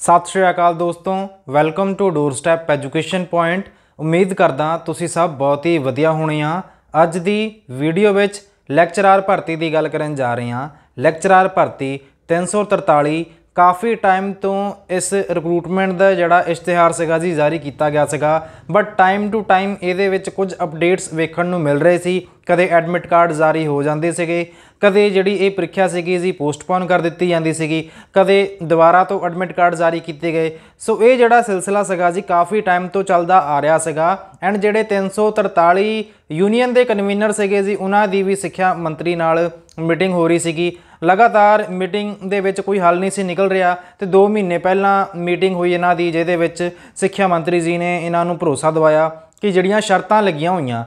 ਸਤਿ ਸ਼੍ਰੀ ਅਕਾਲ ਦੋਸਤੋ welcome to door step education point ਉਮੀਦ ਕਰਦਾ ਤੁਸੀਂ ਸਭ ਬਹੁਤ ਹੀ ਵਧੀਆ ਹੋਣੇ ਆ। ਅੱਜ ਦੀ ਵੀਡੀਓ ਵਿੱਚ ਲੈਕਚਰਾਰ ਭਰਤੀ ਦੀ ਗੱਲ ਕਰਨ ਜਾ ਰਹੇ ਹਾਂ। ਲੈਕਚਰਾਰ ਭਰਤੀ 343 ਕਾਫੀ ਟਾਈਮ ਤੋਂ ਇਸ ਰਿਕਰੂਟਮੈਂਟ ਦਾ ਜਿਹੜਾ ਇਸ਼ਤਿਹਾਰ ਸੀਗਾ ਜੀ, ਜਾਰੀ ਕੀਤਾ ਗਿਆ ਸੀਗਾ। ਬਟ ਟਾਈਮ ਟੂ ਟਾਈਮ ਇਹਦੇ ਵਿੱਚ ਕੁਝ ਅਪਡੇਟਸ ਵੇਖਣ ਨੂੰ ਮਿਲ ਰਹੇ ਸੀ। ਕਦੇ ਐਡਮਿਟ ਕਾਰਡ ਜਾਰੀ ਹੋ ਜਾਂਦੇ ਸੀਗੇ। ਕਦੇ ਜਿਹੜੀ ਇਹ ਪ੍ਰੀਖਿਆ ਸੀਗੀ ਜੀ ਪੋਸਟਪੋਨ ਕਰ ਦਿੱਤੀ ਜਾਂਦੀ ਸੀਗੀ। ਕਦੇ ਦੁਬਾਰਾ ਤੋਂ ਐਡਮਿਟ ਕਾਰਡ ਜਾਰੀ ਕੀਤੇ ਗਏ। ਸੋ ਇਹ ਜਿਹੜਾ ਸਿਲਸਿਲਾ ਸੀਗਾ ਜੀ, ਕਾਫੀ ਟਾਈਮ ਤੋਂ ਚੱਲਦਾ ਆ ਰਿਹਾ ਸੀਗਾ। ਐਂਡ ਜਿਹੜੇ 343 ਯੂਨੀਅਨ ਦੇ ਕਨਵੀਨਰ ਸੀਗੇ ਜੀ, ਉਹਨਾਂ ਦੀ ਵੀ ਸਿੱਖਿਆ ਮੰਤਰੀ ਨਾਲ ਮੀਟਿੰਗ ਹੋ ਰਹੀ ਸੀਗੀ। ਲਗਾਤਾਰ ਮੀਟਿੰਗ ਦੇ ਵਿੱਚ ਕੋਈ ਹੱਲ ਨਹੀਂ ਸੀ ਨਿਕਲ ਰਿਹਾ ਤੇ 2 ਮਹੀਨੇ ਪਹਿਲਾਂ ਮੀਟਿੰਗ ਹੋਈ ਇਹਨਾਂ ਦੀ, ਜਿਹਦੇ ਵਿੱਚ ਸਿੱਖਿਆ ਮੰਤਰੀ ਜੀ ਨੇ ਇਹਨਾਂ ਨੂੰ ਭਰੋਸਾ ਦਿਵਾਇਆ ਕਿ ਜਿਹੜੀਆਂ ਸ਼ਰਤਾਂ ਲੱਗੀਆਂ ਹੋਈਆਂ,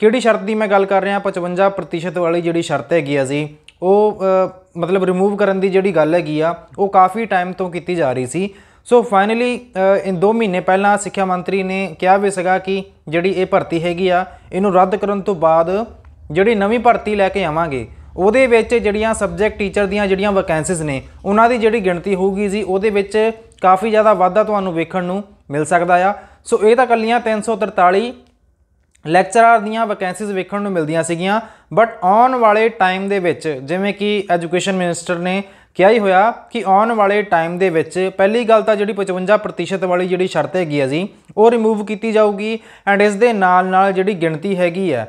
ਕਿਹੜੀ ਸ਼ਰਤ ਦੀ ਮੈਂ ਗੱਲ ਕਰ ਰਿਹਾ 55% ਵਾਲੀ ਜਿਹੜੀ ਸ਼ਰਤ ਹੈਗੀ ਆ ਜੀ, ਉਹ ਮਤਲਬ ਰਿਮੂਵ ਕਰਨ ਦੀ ਜਿਹੜੀ ਗੱਲ ਹੈਗੀ ਆ, ਉਹ ਕਾਫੀ ਟਾਈਮ ਤੋਂ ਕੀਤੀ ਜਾ ਰਹੀ ਸੀ। ਸੋ ਫਾਈਨਲੀ ਇਨ 2 ਮਹੀਨੇ ਪਹਿਲਾਂ ਸਿੱਖਿਆ ਮੰਤਰੀ ਨੇ ਕਿਹਾ ਵੀ ਸੀਗਾ ਕਿ ਜਿਹੜੀ ਇਹ ਭਰਤੀ ਹੈਗੀ ਆ, ਇਹਨੂੰ ਰੱਦ ਕਰਨ ਤੋਂ ਬਾਅਦ ਜਿਹੜੀ ਨਵੀਂ ਭਰਤੀ ਲੈ ਕੇ ਆਵਾਂਗੇ ਉਹਦੇ ਵਿੱਚ ਜਿਹੜੀਆਂ ਸਬਜੈਕਟ ਟੀਚਰ ਦੀਆਂ ਜਿਹੜੀਆਂ ਵੈਕੈਂਸੀਜ਼ ਨੇ, ਉਹਨਾਂ ਦੀ ਜਿਹੜੀ ਗਿਣਤੀ ਹੋਊਗੀ ਜੀ, ਉਹਦੇ ਵਿੱਚ ਕਾਫੀ ਜ਼ਿਆਦਾ ਵਾਧਾ ਤੁਹਾਨੂੰ ਵੇਖਣ ਨੂੰ ਮਿਲ ਸਕਦਾ ਆ। ਸੋ ਇਹ ਤਾਂ ਕੱਲੀਆਂ 343 ਲੈਕਚਰਰ ਦੀਆਂ ਵੈਕੈਂਸੀਜ਼ ਵੇਖਣ ਨੂੰ ਮਿਲਦੀਆਂ ਸੀਗੀਆਂ ਬਟ ਆਉਣ ਵਾਲੇ ਟਾਈਮ ਦੇ ਵਿੱਚ, ਜਿਵੇਂ ਕਿ ਐਜੂਕੇਸ਼ਨ ਮਿਨਿਸਟਰ ਨੇ ਕਿਹਾ ਹੀ ਹੋਇਆ ਕਿ ਆਉਣ ਵਾਲੇ ਟਾਈਮ ਦੇ ਵਿੱਚ ਪਹਿਲੀ ਗੱਲ ਤਾਂ ਜਿਹੜੀ 55% ਵਾਲੀ ਜਿਹੜੀ ਸ਼ਰਤ ਹੈਗੀ ਆ ਜੀ, ਉਹ ਰਿਮੂਵ ਕੀਤੀ ਜਾਊਗੀ ਐਂਡ ਇਸ ਦੇ ਨਾਲ ਨਾਲ ਜਿਹੜੀ ਗਿਣਤੀ ਹੈਗੀ ਆ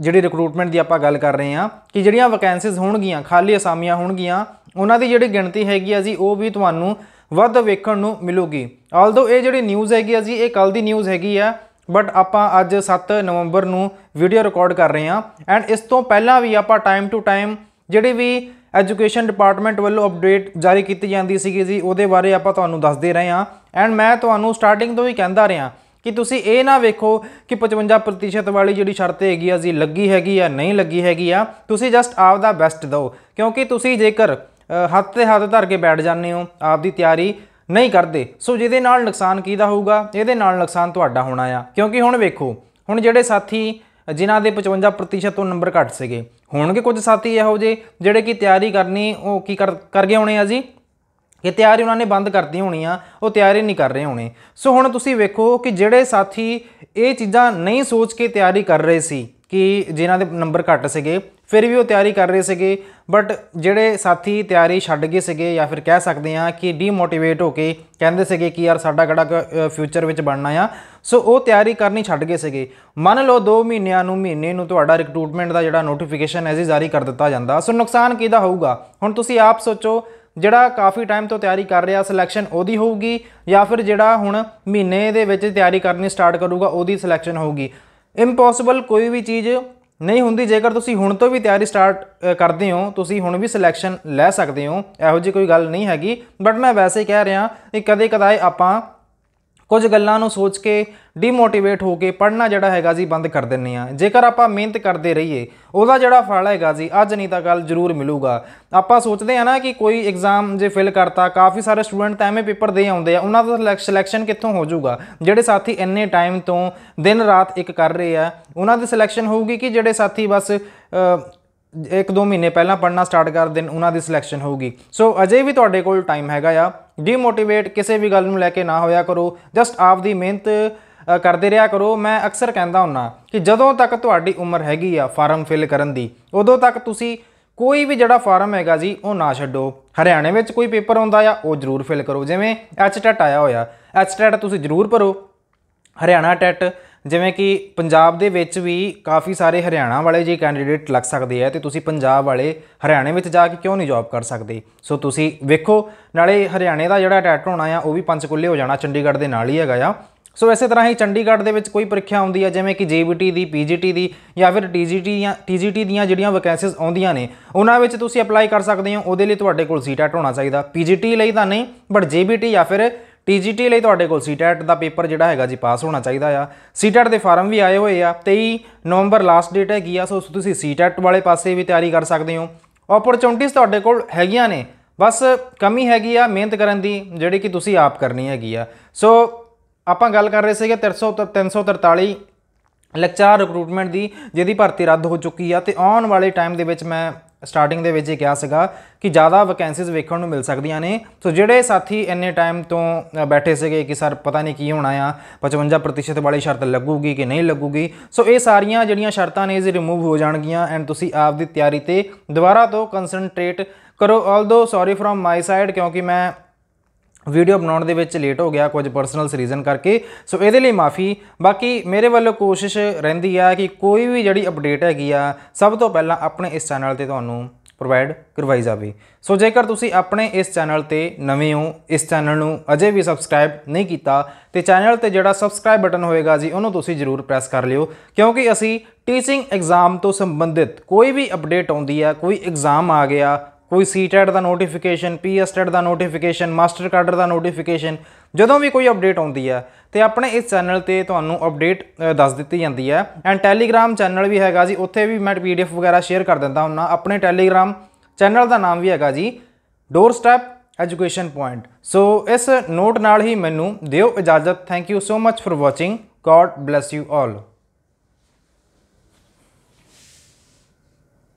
ਜਿਹੜੀ ਰਿਕਰੂਟਮੈਂਟ ਦੀ ਆਪਾਂ ਗੱਲ ਕਰ ਰਹੇ ਹਾਂ, ਕਿ ਜਿਹੜੀਆਂ ਵੈਕੈਂਸੀਜ਼ ਹੋਣਗੀਆਂ, ਖਾਲੀ ਅਸਾਮੀਆਂ ਹੋਣਗੀਆਂ, ਉਹਨਾਂ ਦੀ ਜਿਹੜੀ ਗਿਣਤੀ ਹੈਗੀ ਆ ਜੀ, ਉਹ ਵੀ ਤੁਹਾਨੂੰ ਵੱਧ ਵੇਖਣ ਨੂੰ ਮਿਲੂਗੀ। ਆਲਦੋ ਇਹ ਜਿਹੜੀ ਨਿਊਜ਼ ਹੈਗੀ ਆ ਜੀ, ਇਹ ਕੱਲ ਦੀ ਨਿਊਜ਼ ਹੈਗੀ ਆ ਬਟ ਆਪਾਂ ਅੱਜ 7 ਨਵੰਬਰ ਨੂੰ ਵੀਡੀਓ ਰਿਕਾਰਡ ਕਰ ਰਹੇ ਹਾਂ। ਐਂਡ ਇਸ ਤੋਂ ਪਹਿਲਾਂ ਵੀ ਆਪਾਂ ਟਾਈਮ ਟੂ ਟਾਈਮ ਜਿਹੜੀ ਵੀ ਐਜੂਕੇਸ਼ਨ ਡਿਪਾਰਟਮੈਂਟ ਵੱਲੋਂ ਅਪਡੇਟ ਜਾਰੀ ਕੀਤੀ ਜਾਂਦੀ ਸੀਗੀ ਜੀ, ਉਹਦੇ ਬਾਰੇ ਆਪਾਂ ਤੁਹਾਨੂੰ ਦੱਸਦੇ ਰਹੇ ਹਾਂ। ਐਂਡ ਮੈਂ ਤੁਹਾਨੂੰ ਸਟਾਰਟਿੰਗ ਤੋਂ ਹੀ ਕਹਿੰਦਾ ਰਿਹਾ ਕਿ ਤੁਸੀਂ ਇਹ ਨਾ ਵੇਖੋ ਕਿ 55% ਵਾਲੀ ਜਿਹੜੀ ਸ਼ਰਤ ਹੈਗੀ ਆ ਜੀ ਲੱਗੀ ਹੈਗੀ ਆ, ਨਹੀਂ ਲੱਗੀ ਹੈਗੀ ਆ, ਤੁਸੀਂ ਜਸਟ ਆਪ ਦਾ ਬੈਸਟ ਦਿਓ। ਕਿਉਂਕਿ ਤੁਸੀਂ ਜੇਕਰ ਹੱਥ ਤੇ ਹੱਥ ਧਰ ਕੇ ਬੈਠ ਜਾਂਦੇ ਹੋ, ਆਪ ਦੀ ਤਿਆਰੀ ਨਹੀਂ ਕਰਦੇ, ਸੋ ਜਿਹਦੇ ਨਾਲ ਨੁਕਸਾਨ ਕੀਦਾ ਹੋਊਗਾ? ਇਹਦੇ ਨਾਲ ਨੁਕਸਾਨ ਤੁਹਾਡਾ ਹੋਣਾ ਆ। ਕਿਉਂਕਿ ਹੁਣ ਵੇਖੋ, ਹੁਣ ਜਿਹੜੇ ਸਾਥੀ ਜਿਨ੍ਹਾਂ ਦੇ 55% ਤੋਂ ਨੰਬਰ ਘੱਟ ਸੀਗੇ, ਹੋਣਗੇ ਕੁਝ ਸਾਥੀ ਇਹੋ ਜਿਹੇ ਜਿਹੜੇ ਕਿ ਤਿਆਰੀ ਕਰਨੀ, ਉਹ ਕੀ ਕਰ ਗਏ ਹੋਣੇ ਆ ਜੀ? ਕਿ ਤਿਆਰੀ ਉਹਨਾਂ ਨੇ ਬੰਦ ਕਰਤੀ ਹੋਣੀ ਆ, ਉਹ ਤਿਆਰੀ ਨਹੀਂ ਕਰ ਰਹੇ ਹੋਣੇ। ਸੋ ਹੁਣ ਤੁਸੀਂ ਵੇਖੋ ਕਿ ਜਿਹੜੇ ਸਾਥੀ ਇਹ ਚੀਜ਼ਾਂ ਨਹੀਂ ਸੋਚ ਕੇ ਤਿਆਰੀ ਕਰ ਰਹੇ ਸੀ ਕਿ ਜਿਨ੍ਹਾਂ ਦੇ ਨੰਬਰ ਘੱਟ ਸੀਗੇ, ਫਿਰ ਵੀ ਉਹ ਤਿਆਰੀ ਕਰ ਰਹੇ ਸੀਗੇ, ਬਟ ਜਿਹੜੇ ਸਾਥੀ ਤਿਆਰੀ ਛੱਡ ਗਏ ਸੀਗੇ ਜਾਂ ਫਿਰ ਕਹਿ ਸਕਦੇ ਆ ਕਿ ਡੀਮੋਟੀਵੇਟ ਹੋ ਕੇ ਕਹਿੰਦੇ ਸੀਗੇ ਕਿ ਯਾਰ ਸਾਡਾ ਕਿਹੜਾ ਫਿਊਚਰ ਵਿੱਚ ਬਣਨਾ ਆ। ਸੋ ਉਹ ਤਿਆਰੀ ਕਰਨੀ ਛੱਡ ਗਏ ਸੀਗੇ। ਮੰਨ ਲਓ 2 ਮਹੀਨਿਆਂ ਨੂੰ ਮਹੀਨੇ ਨੂੰ ਤੁਹਾਡਾ ਰਿਕਰੂਟਮੈਂਟ ਦਾ ਜਿਹੜਾ ਨੋਟੀਫਿਕੇਸ਼ਨ ਹੈ ਜੀ, ਜਾਰੀ ਕਰ ਦਿੱਤਾ ਜਾਂਦਾ। ਸੋ ਨੁਕਸਾਨ ਕਿਹਦਾ ਹੋਊਗਾ? ਹੁਣ ਤੁਸੀਂ ਆਪ ਸੋਚੋ ਜਿਹੜਾ ਕਾਫੀ ਟਾਈਮ ਤੋਂ ਤਿਆਰੀ ਕਰ ਰਿਹਾ ਸਿਲੈਕਸ਼ਨ ਉਹਦੀ ਹੋਊਗੀ ਜਾਂ ਫਿਰ ਜਿਹੜਾ ਹੁਣ ਮਹੀਨੇ ਦੇ ਵਿੱਚ ਤਿਆਰੀ ਕਰਨੀ ਸਟਾਰਟ ਕਰੂਗਾ, ਉਹਦੀ ਸਿਲੈਕਸ਼ਨ ਹੋਊਗੀ। ਇੰਪੋਸੀਬਲ ਕੋਈ ਵੀ ਚੀਜ਼ ਨਹੀਂ ਹੁੰਦੀ, ਜੇਕਰ ਤੁਸੀਂ ਹੁਣ ਤੋਂ ਵੀ ਤਿਆਰੀ ਸਟਾਰਟ ਕਰਦੇ ਹੋ, ਤੁਸੀਂ ਹੁਣ ਵੀ ਸਿਲੈਕਸ਼ਨ ਲੈ ਸਕਦੇ ਹੋ, ਇਹੋ ਜਿਹੀ ਕੋਈ ਗੱਲ ਨਹੀਂ ਹੈਗੀ। ਬਟ ਮੈਂ ਵੈਸੇ ਕਹਿ ਰਿਹਾ ਕਿ ਕਦੇ ਕਦਾਏ ਆਪਾਂ ਕੁਝ ਗੱਲਾਂ ਨੂੰ ਸੋਚ ਕੇ ਡੀਮੋਟੀਵੇਟ ਹੋ ਕੇ ਪੜ੍ਹਨਾ ਜਿਹੜਾ ਹੈਗਾ ਜੀ ਬੰਦ ਕਰ ਦਿੰਨੇ ਆ ਜੇਕਰ ਆਪਾਂ ਮਿਹਨਤ ਕਰਦੇ ਰਹੀਏ, ਉਹਦਾ ਜਿਹੜਾ ਫਲ ਹੈਗਾ ਜੀ, ਅੱਜ ਨਹੀਂ ਤਾਂ ਕੱਲ ਜ਼ਰੂਰ ਮਿਲੂਗਾ। ਆਪਾਂ ਸੋਚਦੇ ਆ ਨਾ ਕਿ ਕੋਈ ਐਗਜ਼ਾਮ ਜੇ ਫਿਲ ਕਰਤਾ, ਕਾਫੀ ਸਾਰੇ ਸਟੂਡੈਂਟ ਤਾਂ ਐਵੇਂ ਪੇਪਰ ਦੇ ਆਉਂਦੇ ਆ, ਉਹਨਾਂ ਦਾ ਸਿਲੈਕਸ਼ਨ ਕਿੱਥੋਂ ਹੋ ਜਾਊਗਾ? ਜਿਹੜੇ ਸਾਥੀ ਇੰਨੇ ਟਾਈਮ ਤੋਂ ਦਿਨ ਰਾਤ ਇੱਕ ਕਰ ਰਹੇ ਆ, ਉਹਨਾਂ ਦੀ ਸਿਲੈਕਸ਼ਨ ਹੋਊਗੀ ਕਿ ਜਿਹੜੇ ਸਾਥੀ ਬਸ ਇੱਕ ਦੋ ਮਹੀਨੇ ਪਹਿਲਾਂ ਪੜਨਾ ਸਟਾਰਟ ਕਰ ਦੇਣ, ਉਹਨਾਂ ਦੀ ਸਿਲੈਕਸ਼ਨ ਹੋਊਗੀ। ਸੋ ਅਜੇ ਵੀ ਤੁਹਾਡੇ ਕੋਲ ਟਾਈਮ ਹੈਗਾ ਆ। ਡੀਮੋਟੀਵੇਟ ਕਿਸੇ ਵੀ ਗੱਲ ਨੂੰ ਲੈ ਕੇ ਨਾ ਹੋਇਆ ਕਰੋ। ਜਸਟ ਆਪ ਦੀ ਮਿਹਨਤ ਕਰਦੇ ਰਿਹਾ ਕਰੋ। ਮੈਂ ਅਕਸਰ ਕਹਿੰਦਾ ਹੁੰਨਾ ਕਿ ਜਦੋਂ ਤੱਕ ਤੁਹਾਡੀ ਉਮਰ ਹੈਗੀ ਆ ਫਾਰਮ ਫਿਲ ਕਰਨ ਦੀ, ਉਦੋਂ ਤੱਕ ਤੁਸੀਂ ਕੋਈ ਵੀ ਜਿਹੜਾ ਫਾਰਮ ਹੈਗਾ ਜੀ, ਉਹ ਨਾ ਛੱਡੋ। ਹਰਿਆਣੇ ਵਿੱਚ ਕੋਈ ਪੇਪਰ ਆਉਂਦਾ ਆ, ਉਹ ਜ਼ਰੂਰ ਫਿਲ ਕਰੋ। ਜਿਵੇਂ ਐਚਟੈਟ ਆਇਆ ਹੋਇਆ ਐਚਟੈਟ ਤੁਸੀਂ ਜ਼ਰੂਰ ਭਰੋ। ਹਰਿਆਣਾ ਟੈਟ ਜਿਵੇਂ ਕਿ ਪੰਜਾਬ ਦੇ ਵਿੱਚ ਵੀ ਕਾਫੀ ਸਾਰੇ ਹਰਿਆਣਾ ਵਾਲੇ ਜੇ ਕੈਂਡੀਡੇਟ ਲੱਗ ਸਕਦੇ ਆ ਤੇ ਤੁਸੀਂ ਪੰਜਾਬ ਵਾਲੇ ਹਰਿਆਣੇ ਵਿੱਚ ਜਾ ਕੇ ਕਿਉਂ ਨਹੀਂ ਜੌਬ ਕਰ ਸਕਦੇ? ਸੋ ਤੁਸੀਂ ਵੇਖੋ, ਨਾਲੇ ਹਰਿਆਣੇ ਦਾ ਜਿਹੜਾ ਅਟੈਟ ਹੋਣਾ ਆ, ਉਹ ਵੀ ਪੰਚਕੁੱਲੇ ਹੋ ਜਾਣਾ, ਚੰਡੀਗੜ੍ਹ ਦੇ ਨਾਲ ਹੀ ਹੈਗਾ ਆ। ਸੋ ਇਸੇ ਤਰ੍ਹਾਂ ਹੀ ਚੰਡੀਗੜ੍ਹ ਦੇ ਵਿੱਚ ਕੋਈ ਪ੍ਰੀਖਿਆ ਆਉਂਦੀ ਹੈ ਜਿਵੇਂ ਕਿ ਜੀਬੀਟੀ ਦੀ ਪੀਜੀਟੀ ਦੀ ਜਾਂ ਫਿਰ ਟੀਜੀਟੀ ਜਾਂ ਟੀਜੀਟੀ ਦੀਆਂ ਜਿਹੜੀਆਂ ਵੈਕੈਂਸੀਜ਼ ਆਉਂਦੀਆਂ ਨੇ, ਉਹਨਾਂ ਵਿੱਚ ਤੁਸੀਂ ਅਪਲਾਈ ਕਰ ਸਕਦੇ ਹੋ, ਉਹਦੇ ਲਈ ਤੁਹਾਡੇ ਕੋਲ ਸੀਟੈਟ ਹੋਣਾ ਚਾਹੀਦਾ। ਪੀਜੀਟੀ ਲਈ ਤਾਂ ਨਹੀਂ ਬਟ ਜੀਬੀਟੀ ਜਾਂ ਫਿਰ ਟੀਜੀਟੀ ਲਈ ਤੁਹਾਡੇ ਕੋਲ ਸੀਟੈਟ ਦਾ ਪੇਪਰ ਜਿਹੜਾ ਹੈਗਾ ਜੀ ਪਾਸ ਹੋਣਾ ਚਾਹੀਦਾ ਆ। ਸੀਟੈਟ ਦੇ ਫਾਰਮ ਵੀ ਆਏ ਹੋਏ ਆ। 23 ਨਵੰਬਰ ਲਾਸਟ ਡੇਟ ਹੈਗੀ ਆ, ਸੋ ਤੁਸੀਂ ਸੀਟੈਟ ਵਾਲੇ ਪਾਸੇ ਵੀ ਤਿਆਰੀ ਕਰ ਸਕਦੇ ਹੋ। ਓਪਰਚੁਨਿਟੀਆਂ ਤੁਹਾਡੇ ਕੋਲ ਹੈਗੀਆਂ ਨੇ, ਬਸ ਕਮੀ ਹੈਗੀ ਆ ਮਿਹਨਤ ਕਰਨ ਦੀ, ਜਿਹੜੀ ਕਿ ਤੁਸੀਂ ਆਪ ਕਰਨੀ ਹੈਗੀ ਆ। ਸੋ ਆਪਾਂ ਗੱਲ ਕਰ ਰਹੇ ਸੀਗੇ 300 343 ਲੈਕਚਰ ਰਿਕਰੂਟਮੈਂਟ ਦੀ, ਜਿਹਦੀ ਭਰਤੀ ਰੱਦ ਹੋ ਚੁੱਕੀ ਆ, ਤੇ ਆਉਣ ਵਾਲੇ ਟਾਈਮ ਦੇ ਵਿੱਚ ਮੈਂ ਸਟਾਰਟਿੰਗ ਦੇ ਵਿੱਚ ਹੀ ਕਿਹਾ ਸੀਗਾ ਕਿ ਜ਼ਿਆਦਾ ਵੈਕੈਂਸੀਜ਼ ਵੇਖਣ ਨੂੰ ਮਿਲ ਸਕਦੀਆਂ ਨੇ। ਸੋ ਜਿਹੜੇ ਸਾਥੀ ਇੰਨੇ ਟਾਈਮ ਤੋਂ ਬੈਠੇ ਸੀਗੇ ਕਿ ਸਰ ਪਤਾ ਨਹੀਂ ਕੀ ਹੋਣਾ ਆ 55% ਵਾਲੀ ਸ਼ਰਤ ਲੱਗੂਗੀ ਕਿ ਨਹੀਂ ਲੱਗੂਗੀ। ਸੋ ਇਹ ਸਾਰੀਆਂ ਜਿਹੜੀਆਂ ਸ਼ਰਤਾਂ ਨੇ, ਇਹ ਰਿਮੂਵ ਹੋ ਜਾਣਗੀਆਂ ਐਂਡ ਤੁਸੀਂ ਆਪ ਦੀ ਤਿਆਰੀ ਤੇ ਦੁਬਾਰਾ ਤੋਂ ਕਨਸੈਂਟਰੇਟ ਕਰੋ। Although sorry from my side ਕਿਉਂਕਿ ਮੈਂ ਵੀਡੀਓ ਬਣਾਉਣ ਦੇ ਵਿੱਚ ਲੇਟ ਹੋ ਗਿਆ, ਕੁਝ ਪਰਸਨਲਸ ਰੀਜ਼ਨ ਕਰਕੇ। ਸੋ ਇਹਦੇ ਲਈ ਮਾਫੀ। ਬਾਕੀ ਮੇਰੇ ਵੱਲੋਂ ਕੋਸ਼ਿਸ਼ ਰਹਿੰਦੀ ਆ ਕਿ ਕੋਈ ਵੀ ਜਿਹੜੀ ਅਪਡੇਟ ਹੈਗੀ ਆ, ਸਭ ਤੋਂ ਪਹਿਲਾਂ ਆਪਣੇ ਇਸ ਚੈਨਲ ਤੇ ਤੁਹਾਨੂੰ ਪ੍ਰੋਵਾਈਡ ਕਰਵਾਈ ਜਾਵੇ। ਸੋ ਜੇਕਰ ਤੁਸੀਂ ਆਪਣੇ ਇਸ ਚੈਨਲ ਤੇ ਨਵੇਂ ਹੋ, ਇਸ ਚੈਨਲ ਨੂੰ ਅਜੇ ਵੀ ਸਬਸਕ੍ਰਾਈਬ ਨਹੀਂ ਕੀਤਾ, ਤੇ ਚੈਨਲ ਤੇ ਜਿਹੜਾ ਸਬਸਕ੍ਰਾਈਬ ਬਟਨ ਹੋਏਗਾ ਜੀ, ਉਹਨੂੰ ਤੁਸੀਂ ਜਰੂਰ ਪ੍ਰੈਸ ਕਰ ਲਿਓ। ਕਿਉਂਕਿ ਅਸੀਂ ਟੀਚਿੰਗ ਐਗਜ਼ਾਮ ਤੋਂ ਸੰਬੰਧਿਤ ਕੋਈ ਵੀ ਅਪਡੇਟ ਆਉਂਦੀ ਆ, ਕੋਈ ਐਗਜ਼ਾਮ ਆ ਗਿਆ ਕੋਈ ਸੀਟੈਟ ਦਾ ਨੋਟੀਫਿਕੇਸ਼ਨ ਪੀਐਸਟੈਟ ਦਾ ਨੋਟੀਫਿਕੇਸ਼ਨ ਮਾਸਟਰ ਕਾਰਡਰ ਦਾ ਨੋਟੀਫਿਕੇਸ਼ਨ ਜਦੋਂ ਵੀ ਕੋਈ ਅਪਡੇਟ ਆਉਂਦੀ ਹੈ, ਤੇ ਆਪਣੇ ਇਸ ਚੈਨਲ ਤੇ ਤੁਹਾਨੂੰ ਅਪਡੇਟ ਦੱਸ ਦਿੱਤੀ ਜਾਂਦੀ ਹੈ। ਐਂਡ ਟੈਲੀਗ੍ਰਾਮ ਚੈਨਲ ਵੀ ਹੈਗਾ ਜੀ, ਉੱਥੇ ਵੀ ਮੈਂ ਪੀਡੀਐਫ ਵਗੈਰਾ ਸ਼ੇਅਰ ਕਰ ਦਿੰਦਾ ਹੁੰਨਾ ਆਪਣੇ ਟੈਲੀਗ੍ਰਾਮ ਚੈਨਲ ਦਾ ਨਾਮ ਵੀ ਹੈਗਾ ਜੀ door step education point so ਇਸ ਨੋਟ ਨਾਲ ਹੀ ਮੈਨੂੰ ਦਿਓ ਇਜਾਜ਼ਤ। Thank you so much for watching god bless you all